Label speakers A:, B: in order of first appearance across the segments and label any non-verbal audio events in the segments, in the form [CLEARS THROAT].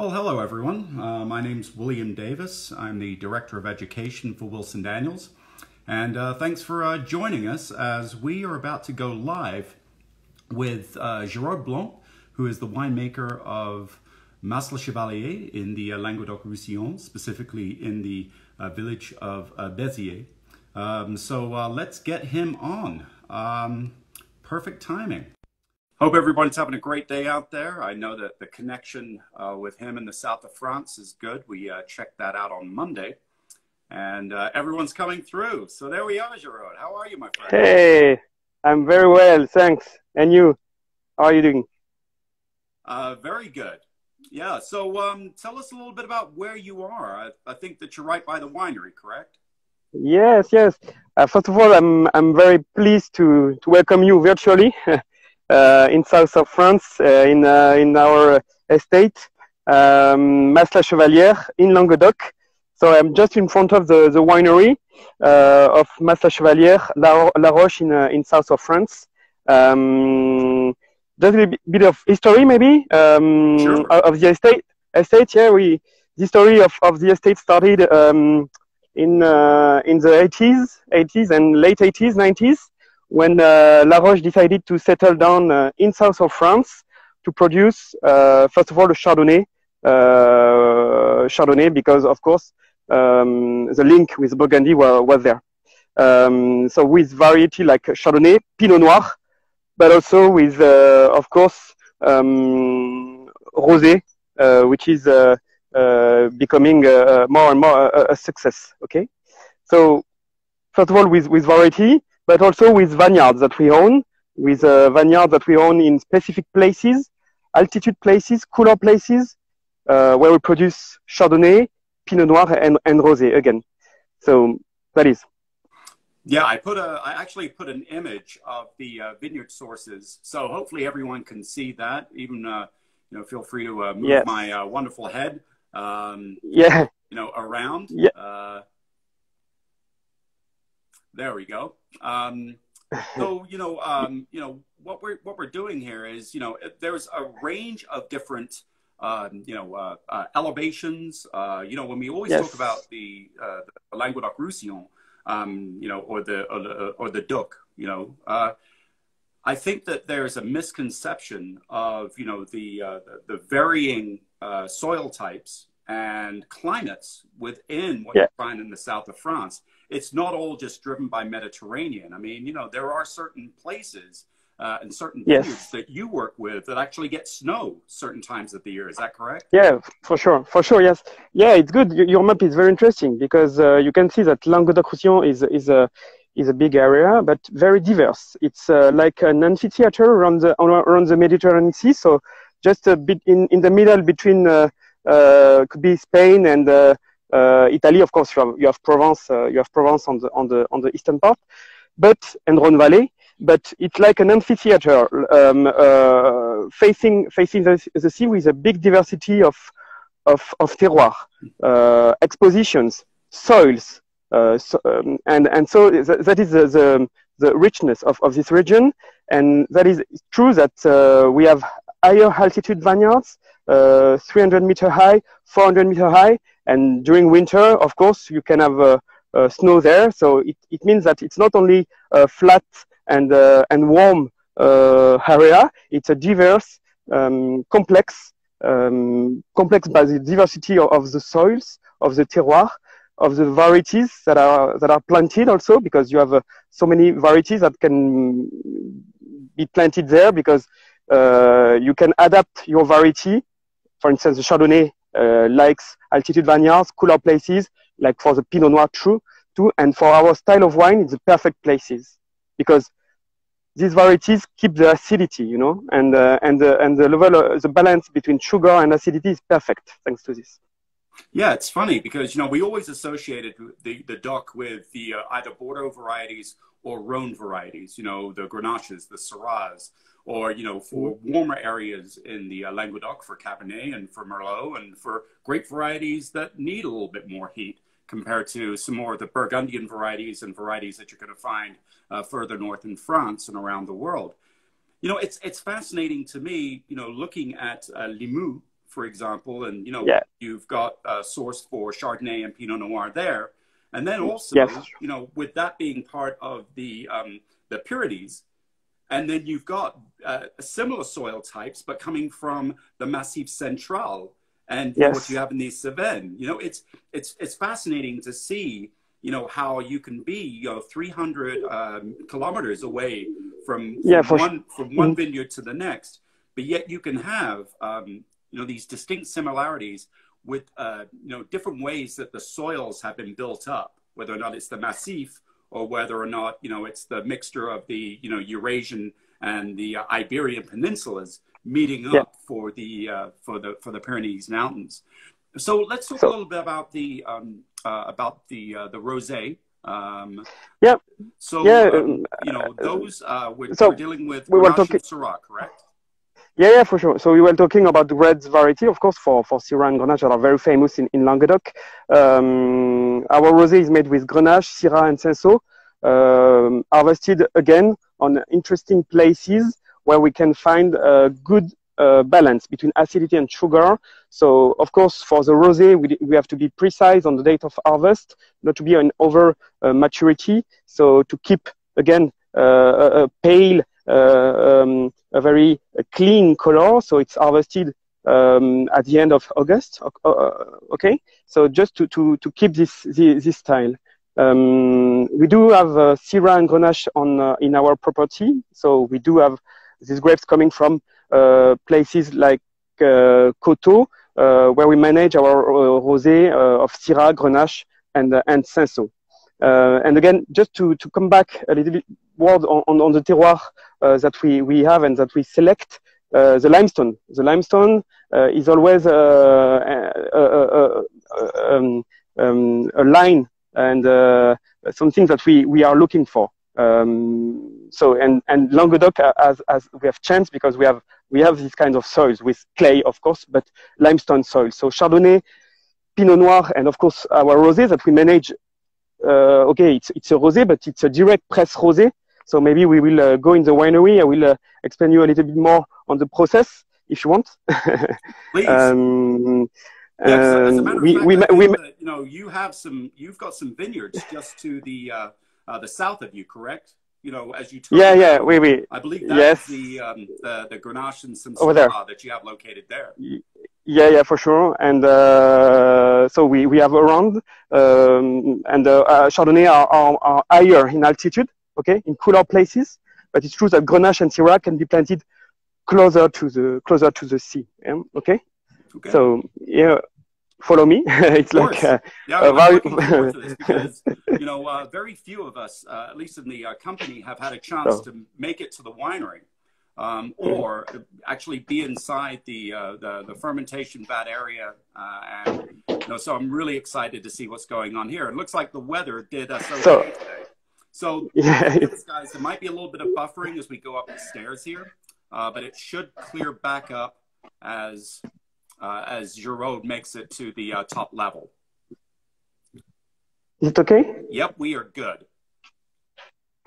A: Well, hello everyone. Uh, my name's William Davis. I'm the Director of Education for Wilson Daniels. And uh, thanks for uh, joining us as we are about to go live with uh, Gerard Blanc, who is the winemaker of Mas La Chevalière in the uh, Languedoc-Roussillon, specifically in the uh, village of Béziers. Um, so let's get him on. Um, perfect timing. Hope everybody's having a great day out there. I know that the connection uh, with him in the south of France is good. We uh, checked that out on Monday, and uh, everyone's coming through. So there we are, Gerard. How are you, my friend?
B: Hey, I'm very well, thanks. And you? How are you doing?
A: Uh, very good. Yeah. So um, tell us a little bit about where you are. I, I, think that you're right by the winery, correct?
B: Yes, yes. Uh, first of all, I'm I'm very pleased to to welcome you virtually. [LAUGHS] Uh, in south of France, uh, in uh, in our estate, um, Mas La Chevalière in Languedoc. So I'm just in front of the, the winery of Mas La Chevalière, La, Laroche in, in south of France. Um, just a bit of history, maybe, um,
A: sure.
B: of the estate. Estate, yeah, we the story of, of the estate started um, in uh, in the 80s, 80s and late 80s, 90s when uh, Laroche decided to settle down uh, in south of France to produce, uh, first of all, the Chardonnay, uh, Chardonnay, because of course um, the link with Burgundy were, was there. Um, so with variety like Chardonnay, Pinot Noir, but also with, uh, of course, um, Rosé, uh, which is becoming more and more a, a success. Okay, so first of all, with with variety, but also with vineyards that we own, with uh, vineyards that we own in specific places, altitude places, cooler places, uh, where we produce Chardonnay, Pinot Noir, and, and Rosé again. So that is.
A: Yeah, I put a. I actually put an image of the uh, vineyard sources, so hopefully everyone can see that. Even uh, you know, feel free to uh, move yes. my uh, wonderful head. Um,
B: yeah.
A: You know, around.
B: Yeah.
A: Uh, there we go. Um, so [LAUGHS] you know, um, you know what we're what we're doing here is you know there's a range of different um, you know uh, uh, elevations. Uh, you know when we always yes. talk about the, uh, the Languedoc Roussillon, um, you know, or the or the, or the Duc, you know. Uh, I think that there's a misconception of you know the uh, the, the, varying soil types and climates within what yeah. you find in the south of France. It's not all just driven by Mediterranean. I mean, you know, there are certain places uh, and certain yes. vineyards that you work with that actually get snow certain times of the year. Is that correct?
B: Yeah, for sure, for sure. Yes, yeah, it's good. Your map is very interesting because uh, you can see that Languedoc-Roussillon is is a is a big area, but very diverse. It's uh, like an amphitheater around the around the Mediterranean Sea. So just a bit in in the middle between uh, uh, could be Spain and uh, Italy. Of course, you have, you have Provence. you have Provence on the on the on the eastern part, but and Rhone Valley. But it's like an amphitheater um, facing facing the, the sea with a big diversity of of, of terroir, uh, expositions, soils, uh, so, um, and and so th that is the, the, the richness of, of this region, and that is true that uh, we have higher altitude vineyards, uh, 300 meter high, 400 meter high, and during winter, of course, you can have uh, uh, snow there. So it, it means that it's not only a flat and and warm area; it's a diverse, um, complex, um, complex by the diversity of, of the soils, of the terroir, of the varieties that are that are planted also because you have uh, so many varieties that can be planted there because uh, you can adapt your variety for instance, the Chardonnay uh, likes altitude vineyards, cooler places, like for the Pinot Noir true, too. And for our style of wine, it's the perfect places because these varieties keep the acidity, you know, and uh, and the and the level, of, the balance between sugar and acidity is perfect thanks to this.
A: Yeah, it's funny because you know we always associated the the duck with the uh, either Bordeaux varieties or Rhone varieties. You know, the Grenaches, the Syrahs, or you know for warmer areas in the uh, Languedoc for Cabernet and for Merlot and for grape varieties that need a little bit more heat compared to some more of the Burgundian varieties and varieties that you're going to find uh, further north in France and around the world. You know, it's it's fascinating to me. You know, looking at uh, Limoux, for example, and you know
B: Yeah.
A: you've got a source for Chardonnay and Pinot Noir there, and then also
B: Yes.
A: you know with that being part of the um, the Pyrenees, and then you've got uh, similar soil types, but coming from the Massif Central and
B: Yes.
A: what you have in the Cevennes. You know, it's it's it's fascinating to see. You know how you can be, you know, 300 um, kilometers away from, from
B: Yeah, Mm-hmm.
A: one from one vineyard to the next, but yet you can have um, you know these distinct similarities with uh, you know different ways that the soils have been built up, whether or not it's the massif or whether or not you know it's the mixture of the you know Eurasian and the uh, Iberian peninsulas meeting up
B: Yeah.
A: for the uh, for the for the Pyrenees Mountains. So let's talk
B: So-
A: a little bit about the um, uh, about the uh, the rosé. Um,
B: Yeah.
A: So
B: Yeah,
A: um,
B: um,
A: you know those uh, we're,
B: so
A: we're dealing with
B: we were talking-
A: Syrah, correct?
B: Yeah, yeah, for sure. So we were talking about the red variety, of course, for, for Syrah and Grenache that are very famous in, in Languedoc. Um, our rosé is made with Grenache, Syrah, and Cinsault, um, harvested again on interesting places where we can find a good uh, balance between acidity and sugar. So, of course, for the rosé, we, we have to be precise on the date of harvest, not to be an over uh, maturity. So, to keep again uh, a, a pale, um, a very uh, clean color. So it's harvested um, at the end of August. uh, Okay, so just to to to keep this this, style. Um, we do have uh, Syrah and Grenache on uh, in our property. So we do have these grapes coming from uh, places like uh, Coteau, uh, where we manage our uh, rosé uh, of Syrah, Grenache, and uh, and Cinsault. Uh, and again, just to, to come back a little bit word on, on, on the terroir uh, that we, we have and that we select, uh, the limestone. The limestone uh, is always uh, a, a, um, um, a line and uh, something that we, we are looking for. Um, so and and Languedoc as as we have chance because we have we have these kinds of soils with clay of course, but limestone soil. So Chardonnay, Pinot Noir, and of course our rosé that we manage okay, it's, it's a rosé, but it's a direct press rosé. So maybe we will uh, go in the winery. I will uh, explain you a little bit more on the process if you want. [LAUGHS]
A: Please.
B: um,
A: Yeah, as a
B: um,
A: matter of
B: we,
A: fact,
B: we,
A: I
B: we, ma-
A: that, you know, you have some, you've got some vineyards just to the uh, uh, the south of you, correct? You know, as you turn
B: yeah, yeah, we, we,
A: I believe that's
B: yes.
A: the um, the the Grenache and some. Syrah that you have located there.
B: Yeah, yeah, for sure. And uh, so we, we have around, um, and uh, uh, Chardonnay are, are, are higher in altitude, okay, in cooler places. But it's true that Grenache and Syrah can be planted closer to the closer to the sea. Yeah? Okay,
A: Okay.
B: so yeah, follow me. [LAUGHS] it's like uh,
A: Yeah,
B: very-
A: looking forward to this [LAUGHS] because you know uh, very few of us, uh, at least in the uh, company, have had a chance
B: Oh.
A: to make it to the winery, um, or actually be inside the uh, the, the fermentation vat area. Uh, and you know, so I'm really excited to see what's going on here. It looks like the weather did us okay
B: So-
A: today. So, [LAUGHS]
B: yeah,
A: guys, there might be a little bit of buffering as we go up the stairs here, uh, but it should clear back up as uh, as your road makes it to the uh, top level.
B: is it okay?
A: Yep, we are good.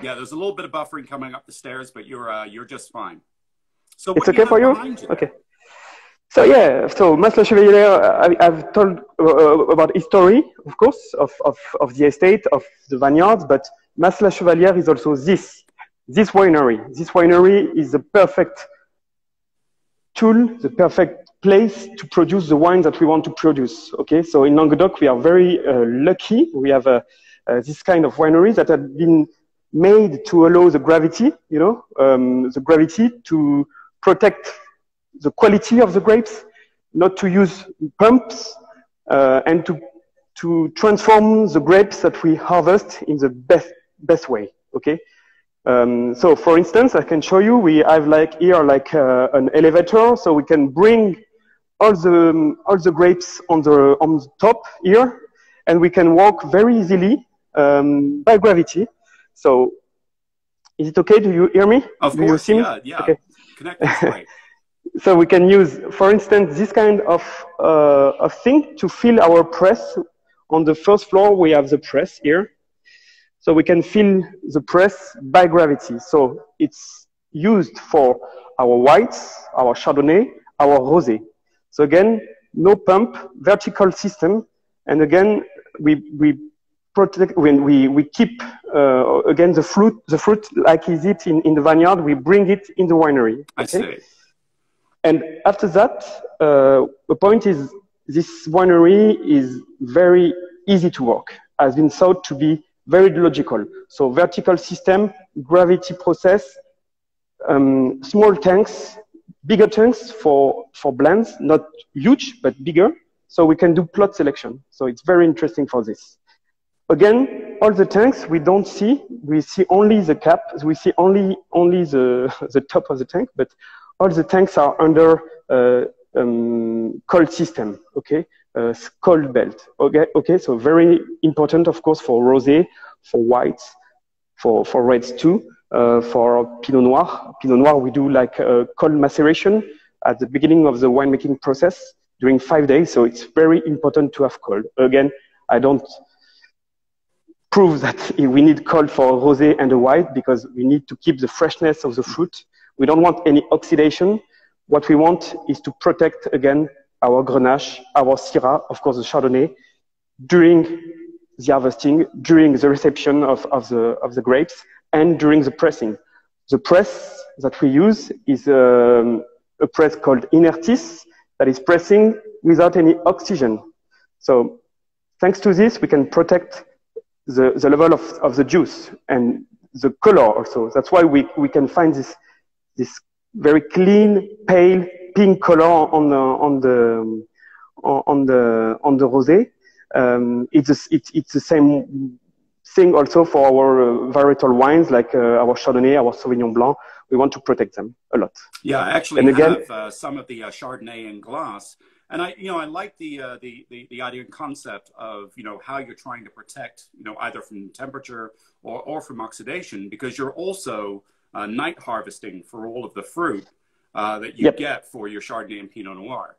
A: Yeah, there's a little bit of buffering coming up the stairs, but you're uh, you're just fine. So
B: It's okay
A: have
B: for you?
A: there?
B: Okay. So yeah, so Mas La Chevalière, I, I've told uh, about history, of course, of, of, of the estate, of the vineyards, but Mas La Chevalière is also this, this winery. This winery is the perfect tool, the perfect place to produce the wine that we want to produce. Okay, so in Languedoc, we are very uh, lucky. We have uh, uh, this kind of wineries that have been made to allow the gravity, you know, um, the gravity to protect the quality of the grapes, not to use pumps, uh, and to to transform the grapes that we harvest in the best best way. Okay. Um, so, for instance, I can show you. We have like here like uh, an elevator, so we can bring all the um, all the grapes on the on the top here, and we can walk very easily um, by gravity. So, is it okay? Do you hear me?
A: Of
B: Do you
A: course,
B: see me?
A: yeah, yeah.
B: Okay. [LAUGHS] So we can use, for instance, this kind of, uh, of thing to fill our press. On the first floor, we have the press here. So we can fill the press by gravity. So it's used for our whites, our Chardonnay, our Rosé. So again, no pump, vertical system, and again, we, we protect, when we, we keep, uh, again, the fruit, the fruit like is it in, in the vineyard, we bring it in the winery. Okay?
A: I see.
B: And after that, uh, the point is this winery is very easy to work, has been thought to be very logical. So vertical system, gravity process, um, small tanks, bigger tanks for, for blends, not huge, but bigger. So we can do plot selection. So it's very interesting for this. Again, all the tanks we don't see. We see only the cap. We see only only the [LAUGHS] the top of the tank. But all the tanks are under uh, um, cold system. Okay, uh, cold belt. Okay, okay. So very important, of course, for rosé, for whites, for for reds too. Uh, for Pinot Noir, Pinot Noir, we do like a cold maceration at the beginning of the winemaking process during five days. So it's very important to have cold. Again, I don't prove that we need cold for a rosé and a white because we need to keep the freshness of the fruit. We don't want any oxidation. What we want is to protect again our Grenache, our Syrah, of course the Chardonnay, during the harvesting, during the reception of, of, the, of the grapes, and during the pressing. The press that we use is um, a press called Inertys that is pressing without any oxygen. So thanks to this, we can protect the, the level of, of the juice and the color also. That's why we, we can find this, this very clean, pale pink color on the, on the, on the, on the rosé. Um, it's, a, it's, it's the same thing also for our uh, varietal wines like uh, our Chardonnay, our Sauvignon Blanc. We want to protect them a lot.
A: Yeah, I actually and again, have uh, some of the uh, Chardonnay in glass and I, you know, I like the, uh, the, the, the idea and concept of, you know, how you're trying to protect, you know, either from temperature or, or from oxidation, because you're also uh, night harvesting for all of the fruit uh, that you yep. get for your Chardonnay and Pinot Noir.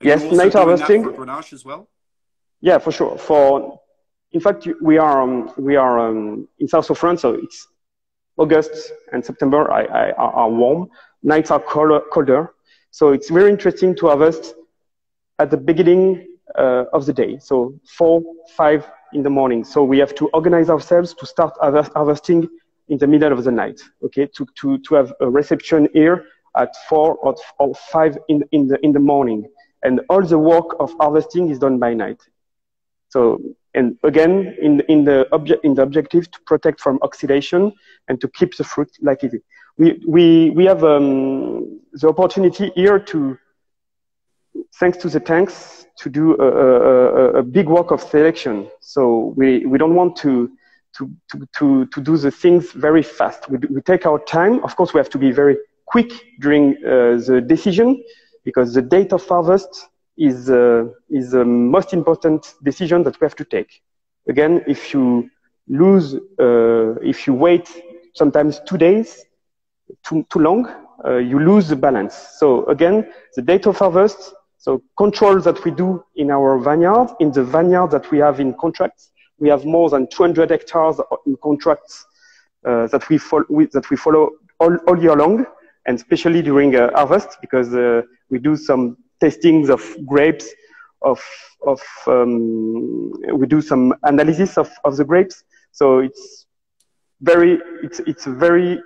B: Are yes, night harvesting.
A: for Grenache as well.
B: Yeah, for sure. For, in fact, we are um, we are um, in south of France, so it's August and September I, I, are warm. Nights are colder, colder, so it's very interesting to harvest at the beginning uh, of the day, so four, five in the morning. So we have to organize ourselves to start harvesting in the middle of the night, okay, to, to, to have a reception here at four or, or five in, in, the, in the morning. And all the work of harvesting is done by night. So, and again, in, in, the, obje- in the objective to protect from oxidation and to keep the fruit like it is. We, we, we have um, the opportunity here to, thanks to the tanks, to do a, a, a, big work of selection. So we, we don't want to, to, to, to, to do the things very fast. We, we take our time. Of course, we have to be very quick during uh, the decision because the date of harvest is, uh, is the most important decision that we have to take. Again, if you lose, uh, if you wait sometimes two days, too, too long, uh, you lose the balance. So again, the date of harvest so controls that we do in our vineyard, in the vineyard that we have in contracts, we have more than 200 hectares in contracts uh, that we follow that we follow all, all year long, and especially during uh, harvest because uh, we do some testings of grapes, of of um, we do some analysis of, of the grapes. So it's very it's it's a very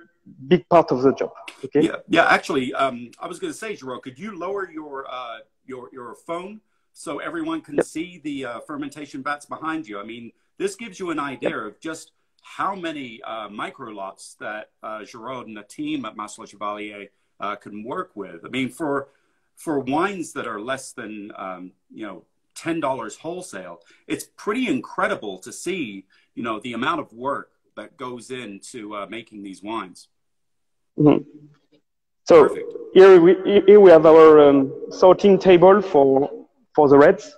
B: big part of the job. Okay.
A: Yeah, yeah. Actually, um, I was going to say, Jerome, could you lower your uh, your your phone so everyone can yep. see the uh, fermentation vats behind you? I mean, this gives you an idea yep. of just how many uh, micro lots that uh, Geràud and the team at Mas Chevalière uh, can work with. I mean, for for wines that are less than um, you know ten dollars wholesale, it's pretty incredible to see you know the amount of work that goes into uh, making these wines.
B: Mm-hmm. So Perfect. here we, here we have our um, sorting table for, for the reds.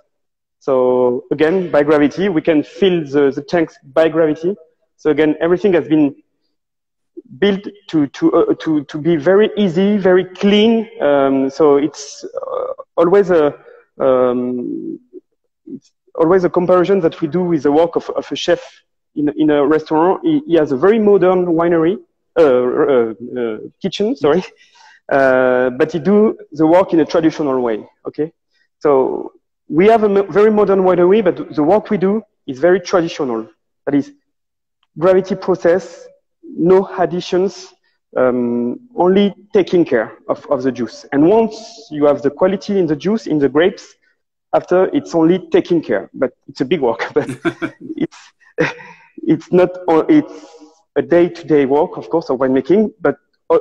B: So again, by gravity, we can fill the, the tanks by gravity. So again, everything has been built to, to, uh, to, to be very easy, very clean. Um, so it's uh, always a, um, it's always a comparison that we do with the work of, of a chef in, in a restaurant. He, he has a very modern winery, uh, uh, uh, kitchen, sorry. [LAUGHS] uh, but he do the work in a traditional way. Okay, so we have a very modern winery, but the work we do is very traditional. That is gravity process, no additions, um, only taking care of, of the juice. And once you have the quality in the juice, in the grapes, after it's only taking care, but it's a big work. [LAUGHS] But [LAUGHS] it's it's not it's a day-to-day work, of course, of winemaking. But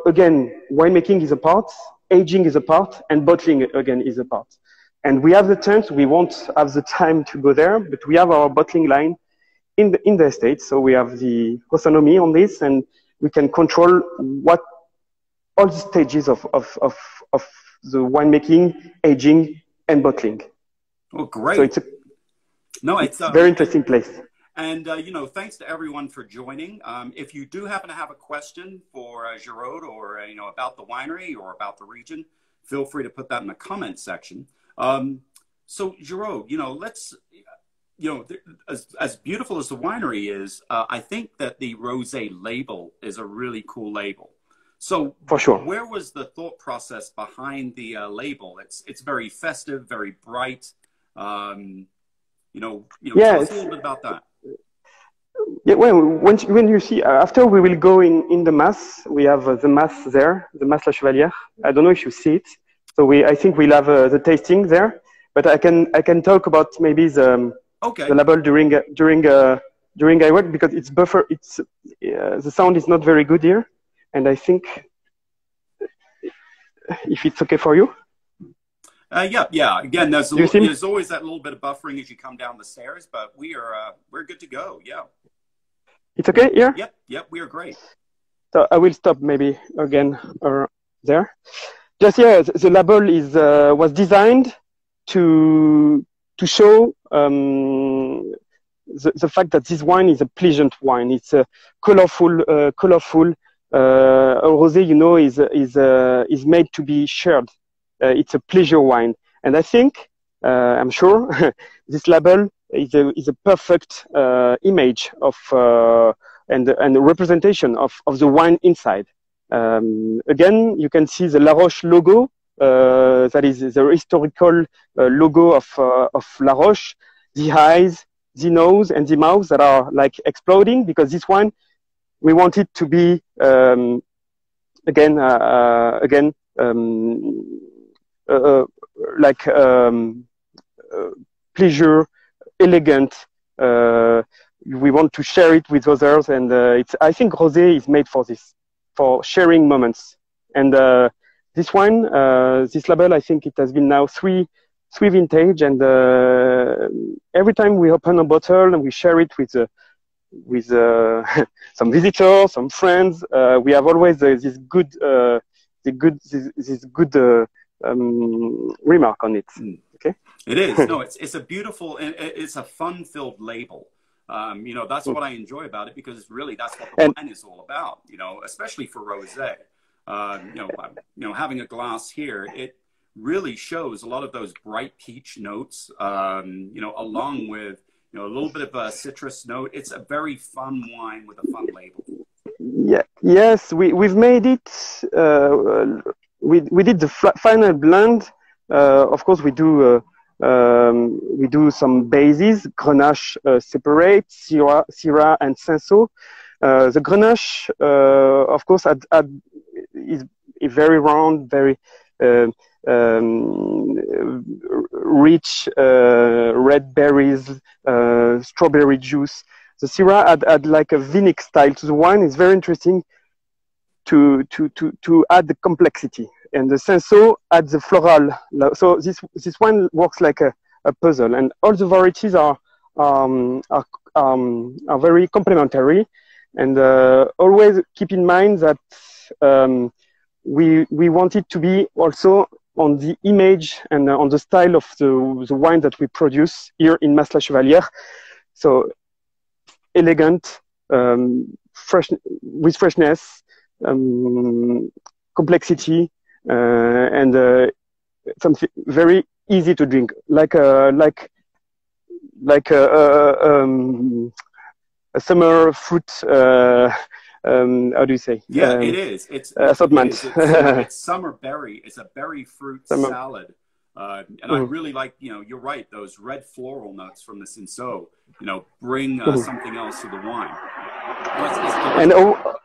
B: again, winemaking is a part, aging is a part, and bottling again is a part. And we have the chance. We won't have the time to go there, but we have our bottling line in the in the estate. So we have the autonomy on this, and we can control what all the stages of of of, of the winemaking, aging, and bottling.
A: Oh, great!
B: So it's a
A: no, it's
B: a very interesting place.
A: And, uh, you know, thanks to everyone for joining. Um, if you do happen to have a question for uh, Geràud or, uh, you know, about the winery or about the region, feel free to put that in the comment section. Um, so, Geràud, you know, let's, you know, as, as beautiful as the winery is, uh, I think that the rosé label is a really cool label. So,
B: for sure,
A: where was the thought process behind the uh, label? It's it's very festive, very bright. Um, you know, you know, tell us a little bit about that.
B: Yeah, well, when, when you see, uh, after we will go in, in the mas, we have uh, the mas there, the Mas La Chevalière. I don't know if you see it. So we, I think we'll have uh, the tasting there, but I can, I can talk about maybe the, um,
A: okay.
B: the label during, uh, during, uh, during I work because it's buffer, it's, uh, the sound is not very good here. And I think if it's okay for you.
A: Uh, yeah, yeah. Again, there's, a, there's always that little bit of buffering as you come down the stairs, but we are uh, we're good to go. Yeah.
B: It's okay here.
A: Yep, yep. We are great.
B: So I will stop maybe again or there. Just yeah, the label is uh, was designed to to show um, the, the fact that this wine is a pleasant wine. It's a colorful, uh, colorful. Uh, rosé, you know, is is uh, is made to be shared it's a pleasure wine. And I think, uh, I'm sure, [LAUGHS] this label is a, is a perfect uh, image of and and representation of, of the wine inside. Um, again, you can see the Laroche logo. Uh, that is the historical uh, logo of uh, of Laroche. The eyes, the nose, and the mouth that are like exploding because this wine we want it to be um, again again um, uh, uh, like um, uh, pleasure, elegant. we want to share it with others, and it's. I think rosé is made for this, for sharing moments. And this wine, this label, I think it has been now three three vintage, and uh, every time we open a bottle and we share it with uh, with uh, [LAUGHS] some visitors, some friends, we have always this good, the good, this, this good um, remark on it. Mm. Okay.
A: It is. no, it's it's a beautiful and it's a fun-filled label. Um, you know, that's mm. what I enjoy about it because really that's what the and, wine is all about. You know, especially for rosé. Uh, you know, you know, having a glass here, it really shows a lot of those bright peach notes. Um, you know, along with you know a little bit of a citrus note. It's a very fun wine with a fun label.
B: Yeah. Yes, we we've made it. Uh, we we did the final blend. Uh, of course, we do uh, um, we do some bases. Grenache uh, separate, Syrah, Syrah and Cinsault. Uh, the Grenache, uh, of course, had, had, is, very round, very uh, um, rich red berries, strawberry juice. The Syrah had, had like a vinic style to the wine. It's very interesting to, to, to, to add the complexity. And the Cinsault adds the floral. So this, this one works like a, a puzzle. And all the varieties are, um, are, um, are very complementary. And uh, always keep in mind that um, we, we want it to be also on the image and on the style of the, the wine that we produce here in Mas La Chevalière. So elegant, um, fresh, with freshness, um, complexity, uh, and uh, something very easy to drink, like a like like a, a, um, a summer fruit uh, um, how do you say?
A: Yeah,
B: um,
A: it is. It's
B: assortment.
A: It. It's, uh, [LAUGHS] it's summer berry. It's a berry fruit
B: Summer-
A: salad. Uh, and I
B: Mhm.
A: really like, you know, you're right. Those red floral notes from the Cinsault, you know, bring uh,
B: Mhm.
A: something else to the wine. Well, it's- it's
B: and al-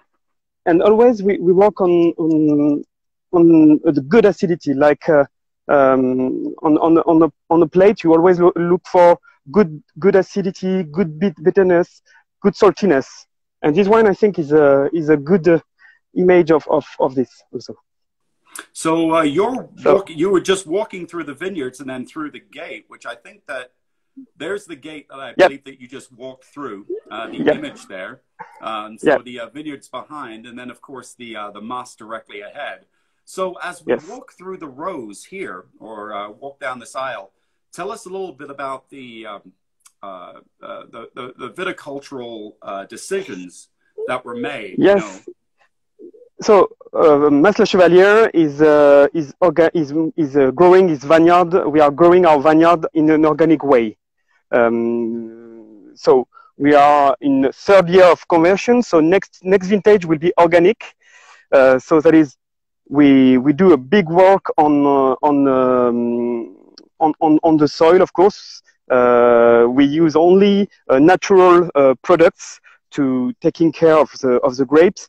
B: and always we, we work on on on the good acidity like uh, um, on on on the on the plate you always lo- look for good good acidity good bit bitterness good saltiness. And this wine i think is a is a good uh, image of, of of this also.
A: So uh, you're
B: So-
A: walk, you were just walking through the vineyards and then through the gate, which I think that there's the gate that I
B: Yep.
A: believe that you just walked through. Uh, the
B: Yep.
A: image there. Um, so
B: Yep.
A: the uh, vineyards behind, and then of course the uh, the moss directly ahead. So as we
B: Yes.
A: walk through the rows here, or uh, walk down this aisle, tell us a little bit about the um, uh, uh, the, the the viticultural uh, decisions that were made. you
B: Yes.
A: know.
B: so uh, Chevalière is uh, is is is uh, growing his vineyard. We are growing our vineyard in an organic way. Um, so we are in the third year of conversion. So next next vintage will be organic. Uh, so that is we we do a big work on uh, on, um, on on on the soil, of course. Uh, we use only uh, natural uh, products to taking care of the of the grapes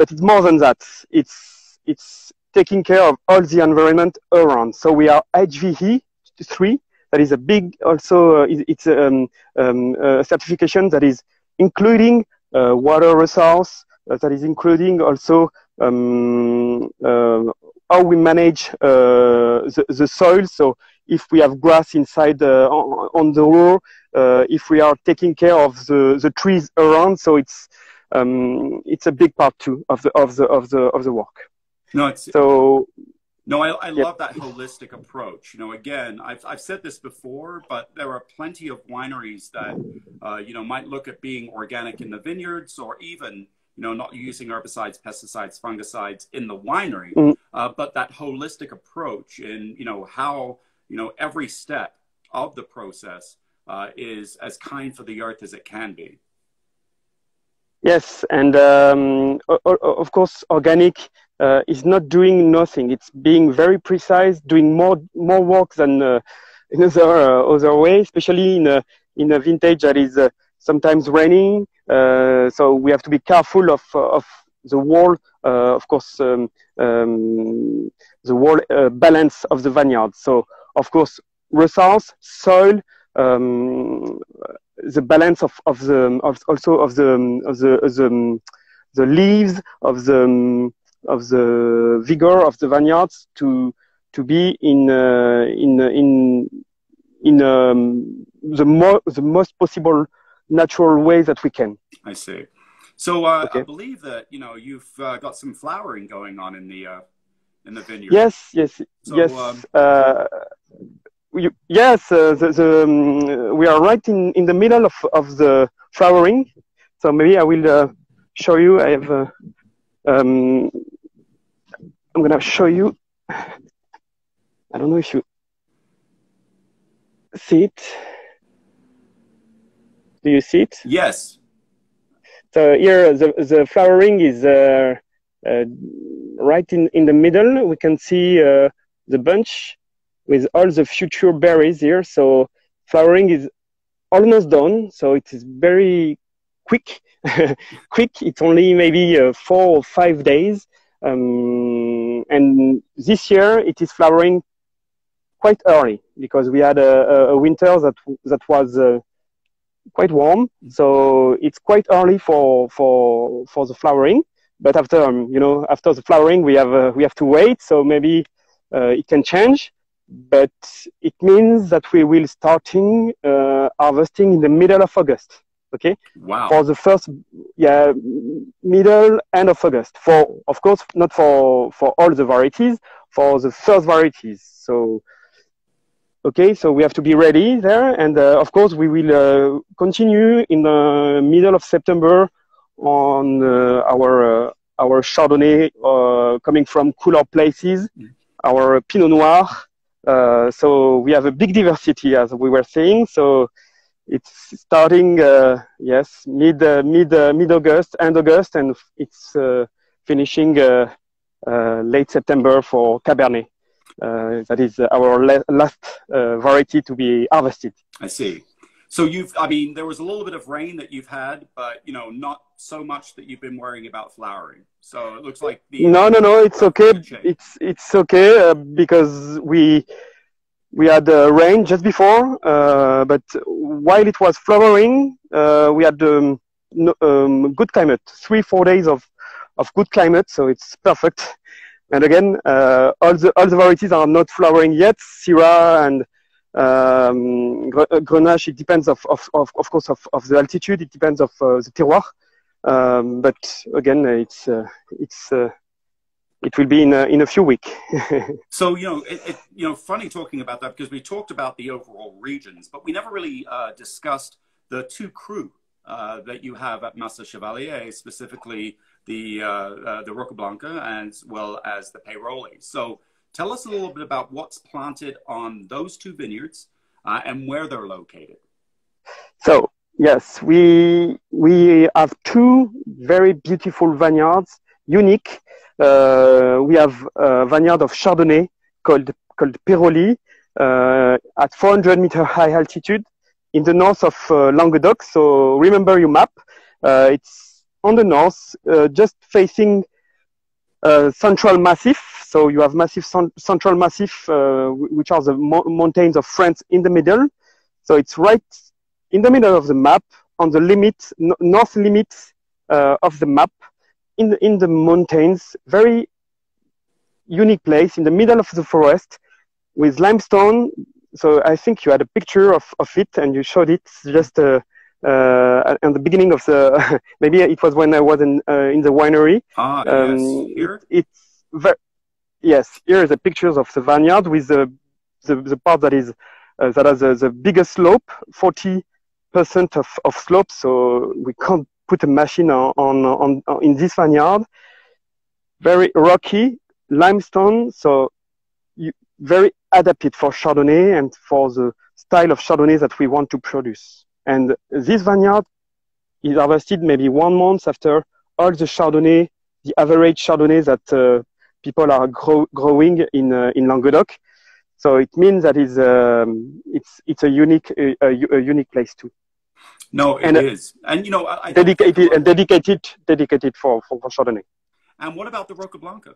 B: but it's more than that. It's it's taking care of all the environment around. So we are HVE three. That is a big also. Uh, it- it's um, um, a certification that is including uh, water resource. Uh, that is including also um, uh, how we manage uh, the, the soil. So if we have grass inside uh, on, on the row, uh, if we are taking care of the, the trees around, so it's um, it's a big part too of the of the of the of the work.
A: No, it's
B: So
A: No, I, I love that holistic approach. You know, again, I've, I've said this before, but there are plenty of wineries that, uh, you know, might look at being organic in the vineyards or even, you know, not using herbicides, pesticides, fungicides in the winery,
B: Mm.
A: uh, but that holistic approach in, you know, how, you know, every step of the process uh, is as kind for the earth as it can be.
B: Yes, and um, o- o- of course, organic uh, is not doing nothing. It's being very precise, doing more more work than uh, [LAUGHS] in other uh, other way, especially in a in a vintage that is uh, sometimes raining. Uh, so we have to be careful of of the wall, uh, of course, um, um, the wall uh, balance of the vineyard. So of course, resource, soil. Um, the balance of, of the of also of the of the of the, um, the leaves of the um, of the vigor of the vineyards to to be in uh, in in in um, the mo- the most possible natural way that we can.
A: I see. So uh, I believe that, you know, you've uh, got some flowering going on in the, uh, in the vineyard.
B: Yes, yes,
A: So,
B: yes.
A: um,
B: uh, you, yes, uh, the, the, um, we are right in, in the middle of, of the flowering. So maybe I will uh, show you. I have. Uh, um, I'm gonna show you. I don't know if you see it. Do you see it?
A: Yes.
B: So here the, the flowering is uh, uh, right in, in the middle. We can see uh, the bunch with all the future berries here. So flowering is almost done. So it is very quick. [LAUGHS] quick. It's only maybe uh, four or five days. Um, and this year it is flowering quite early because we had a, a- a winter that that was uh, quite warm, so it's quite early for for for the flowering. But after um, you know after the flowering, we have uh, we have to wait. So maybe uh, it can change, but it means that we will starting uh, harvesting in the middle of August. Okay?
A: Wow.
B: for the first yeah middle end of august. For of course not for for all the varieties for the first varieties. So okay so we have to be ready there. And uh, of course we will uh, continue in the middle of september on uh, our uh, our chardonnay uh, coming from cooler places
A: Mm.
B: our pinot noir. Uh, so we have a big diversity as we were saying. So it's starting uh, yes mid uh, mid uh, mid August end August and it's uh, finishing uh, uh, late September for Cabernet. that is our last variety to be harvested.
A: I see. So you've, I mean, there was a little bit of rain that you've had, but you know, not so much that you've been worrying about flowering. So it looks like the
B: no, no, no, it's okay. It's it's okay uh, because we we had uh, rain just before, uh, but while it was flowering, uh, we had um, no, um, good climate. Three four days of of good climate, so it's perfect. And again, uh, all the all the varieties are not flowering yet. Syrah and um, Grenache, it depends of, of, of, of course of, of the altitude. It depends of uh, the terroir. Um, but again, it's uh, it's uh, it will be in a, in a few weeks. [LAUGHS]
A: so you know, it, it, you know, funny talking about that because we talked about the overall regions, but we never really uh, discussed the two cru uh, that you have at Mas Le Chevalière, specifically the uh, uh, the Roca Blanca as well as the Peyroli. So tell us a little bit about what's planted on those two vineyards uh, and where they're located.
B: So yes, we we have two very beautiful vineyards, unique. Uh, we have a vineyard of Chardonnay called called Peyroli uh, at 400 meter high altitude in the north of uh, Languedoc. So remember your map. Uh, it's on the north, uh, just facing uh, Central Massif. So you have massive Central Massif, which are the mo mountains of France in the middle. So it's right in the middle of the map on the limit, north limit of the map in the, in the mountains, very unique place in the middle of the forest with limestone. So I think you had a picture of, of it and you showed it just uh, uh, at the beginning of the, [LAUGHS] maybe it was when I was in, uh, in the winery.
A: Ah, um, yes. Here?
B: It's very, yes, here are the pictures of the vineyard with the, the, the part that is, uh, that has the, the biggest slope, 40% of, of slope. So we can't put a machine on, on, on, in this vineyard. Very rocky, limestone, so you, very adapted for Chardonnay and for the style of Chardonnay that we want to produce. And this vineyard is harvested maybe one month after all the Chardonnay, the average Chardonnay that uh, people are grow, growing in uh, in Languedoc. So it means that it's um, it's it's a unique a, a, a unique place too.
A: No, it and, uh, is, and you know, I,
B: dedicated and dedicated, dedicated for, for, for Chardonnay.
A: And what about the Roca Blanca?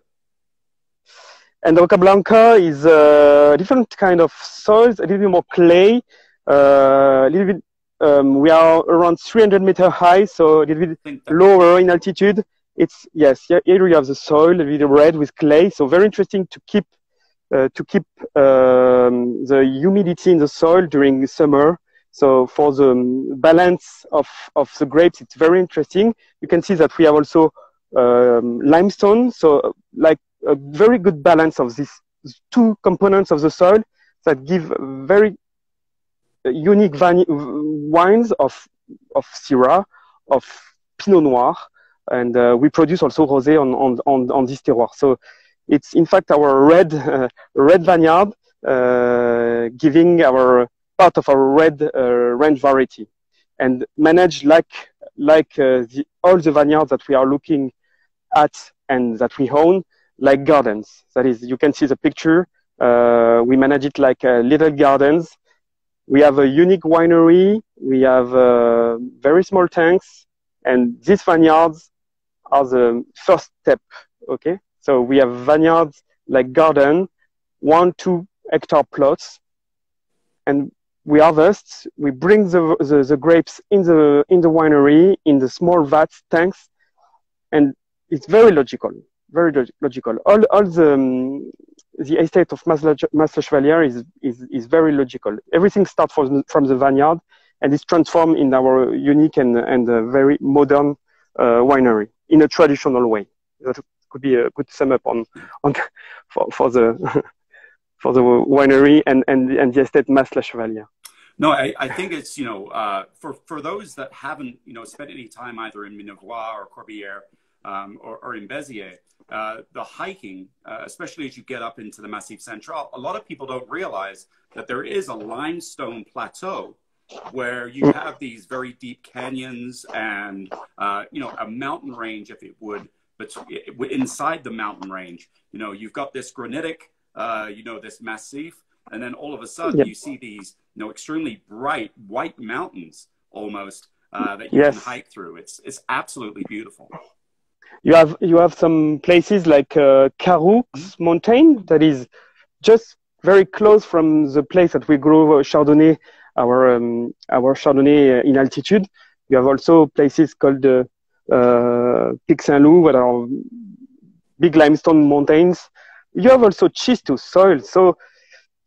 B: And the Roca Blanca is a different kind of soils, a little bit more clay, uh, a little bit. Um, we are around 300 meter high, so a little bit lower in altitude. It's yes, here you have the soil, a little red with clay, so very interesting to keep uh, to keep um, the humidity in the soil during summer so for the balance of, of the grapes, it's very interesting. You can see that we have also um, limestone, so like a very good balance of these two components of the soil that give very unique wines of of Syrah, of Pinot Noir, and uh, we produce also rosé on, on, on, on this terroir. So it's in fact our red uh, [LAUGHS] red vineyard uh, giving our part of our red uh, range variety and manage like like uh, the, all the vineyards that we are looking at and that we own like gardens. That is, you can see the picture. Uh, we manage it like uh, little gardens. We have a unique winery. We have uh, very small tanks, and these vineyards are the first step. Okay, so we have vineyards like garden, one two hectare plots, and we harvest, we bring the, the, the, grapes in the, in the winery, in the small vats, tanks, and it's very logical, very log logical. All, all the, um, the estate of Mas Le Chevalière is, is, is very logical. Everything starts from, from the vineyard and is transformed in our unique and, and uh, very modern uh, winery in a traditional way. That could be a good sum up on, on for, for the [LAUGHS] for the winery and, and, and the estate Mas Le Chevalière.
A: No, I, I think it's, you know, uh, for, for those that haven't, you know, spent any time either in Minervois or Corbières um, or, or, in Béziers, uh, the hiking, uh, especially as you get up into the Massif Central, a lot of people don't realize that there is a limestone plateau where you have these very deep canyons and uh, you know a mountain range, if it would, but inside the mountain range, you know you've got this granitic, uh, you know this massif, and then all of a sudden yep. you see these you know extremely bright white mountains almost uh, that you yes. can hike through. It's it's absolutely beautiful.
B: You have you have some places like uh, Caroux mm-hmm. Mountain that is just very close from the place that we grow Chardonnay, our um, our Chardonnay in altitude. You have also places called uh, uh, Pic Saint Loup, that are big limestone mountains. You have also schistous soil, so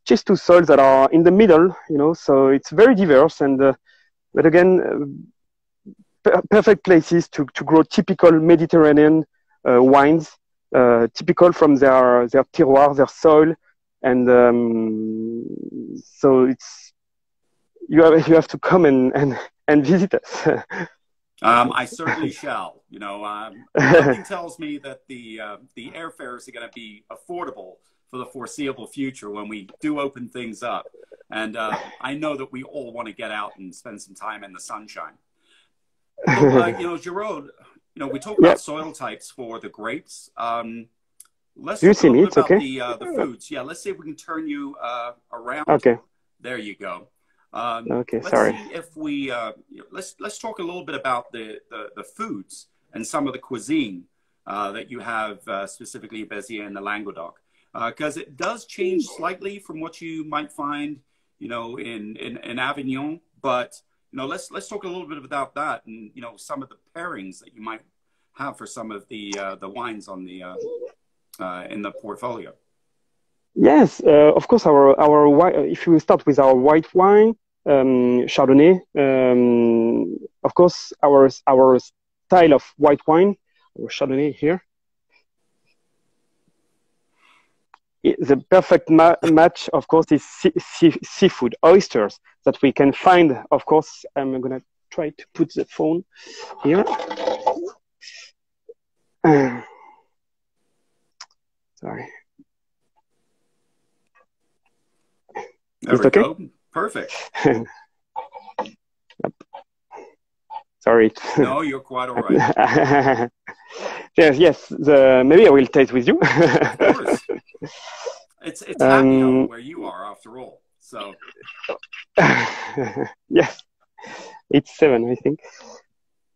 B: schistous soils that are in the middle, you know. So it's very diverse, and uh, but again, uh, per perfect places to to grow typical Mediterranean uh, wines, uh, typical from their their terroir, their soil, and um, so it's you have you have to come and and, and visit us. [LAUGHS]
A: um, I [LAUGHS] certainly shall. You know, um, something [LAUGHS] tells me that the uh, the airfares are going to be affordable for the foreseeable future when we do open things up. And uh, I know that we all want to get out and spend some time in the sunshine. So, uh, you know, [LAUGHS] Geràud, you know, we talk about soil types for the grapes. Um, Let's
B: you see me? It's okay.
A: The, uh, the foods. Yeah, let's see if we can turn you uh, around.
B: Okay.
A: There you go. Um,
B: okay, sorry.
A: if we uh, let's let's talk a little bit about the, the, the foods and some of the cuisine uh, that you have uh, specifically Béziers and the Languedoc, because uh, it does change slightly from what you might find, you know, in, in, in Avignon. But you know, let's let's talk a little bit about that and you know some of the pairings that you might have for some of the the wines on the uh, in the portfolio?
B: Yes, uh, of course. Our our if we start with our white wine, um, Chardonnay, um, of course, our our style of white wine, our Chardonnay here, the perfect ma match, of course, is seafood, oysters that we can find. Of course, I'm gonna try to put the phone here. Uh, Sorry.
A: There Is okay? go. Perfect. [LAUGHS]
B: Sorry.
A: No, you're quite all right. [LAUGHS]
B: yes, yes. The, maybe I will taste with you.
A: of course. It's it's um, where you are, after all. So. [LAUGHS]
B: yes, it's seven, I think.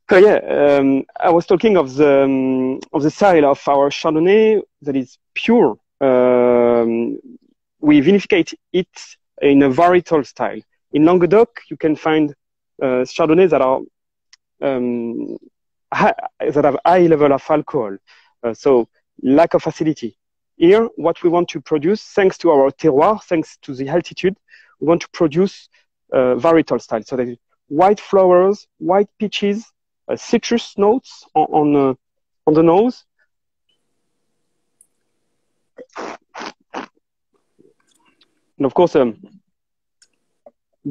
B: So yeah, um, I was talking of the um, of the style of our Chardonnay that is pure. Um, we vinificate it in a varietal style. In Languedoc, you can find uh, Chardonnays that are um, high, that have high level of alcohol, uh, so lack of acidity. Here, what we want to produce, thanks to our terroir, thanks to the altitude, we want to produce uh, varietal style. So that white flowers, white peaches, uh, citrus notes on on, uh, on the nose. And of course, um,